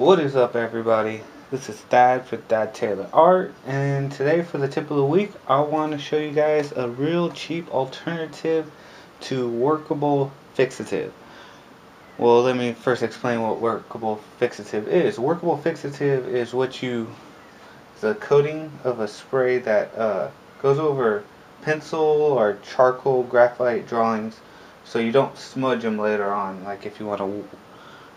What is up everybody? This is Thad for Thad Taylor Art and today for the tip of the week I want to show you guys a real cheap alternative to workable fixative. Well let me first explain what workable fixative is. Workable fixative is what you the coating of a spray that uh, goes over pencil or charcoal graphite drawings so you don't smudge them later on like if you want to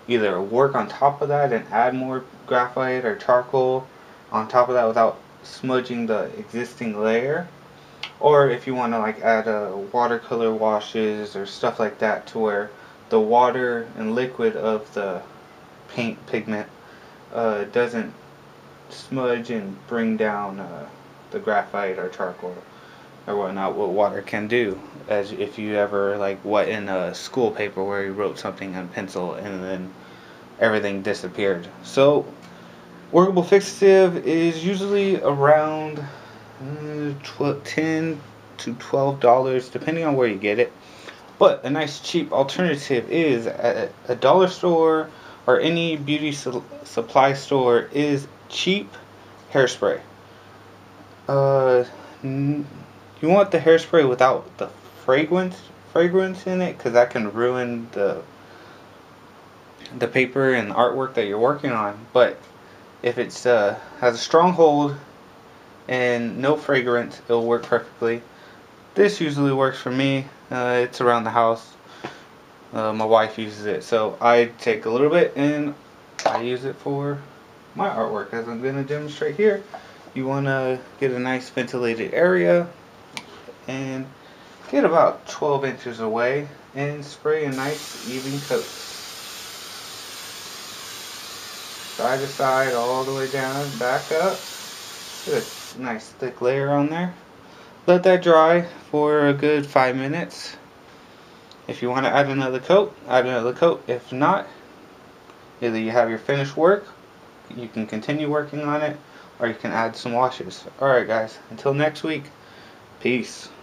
either work on top of that and add more graphite or charcoal on top of that without smudging the existing layer. Or if you want to like add uh, watercolor washes or stuff like that to where the water and liquid of the paint pigment uh, doesn't smudge and bring down uh, the graphite or charcoal or whatnot what water can do. As if you ever like what in a school paper where you wrote something on pencil and then everything disappeared. So workable fixative is usually around uh, 10 to 12 dollars depending on where you get it. But a nice cheap alternative is at a dollar store or any beauty su supply store is cheap hairspray. Uh you want the hairspray without the fragrance fragrance in it because that can ruin the the paper and artwork that you're working on. But if it's uh, has a strong hold and no fragrance, it'll work perfectly. This usually works for me. Uh, it's around the house. Uh, my wife uses it, so I take a little bit and I use it for my artwork as I'm going to demonstrate here. You want to get a nice ventilated area and get about 12 inches away and spray a nice even coat. Side to side all the way down, back up. Get a nice thick layer on there. Let that dry for a good 5 minutes. If you want to add another coat, add another coat. If not, either you have your finished work, you can continue working on it, or you can add some washes. Alright guys, until next week. Peace.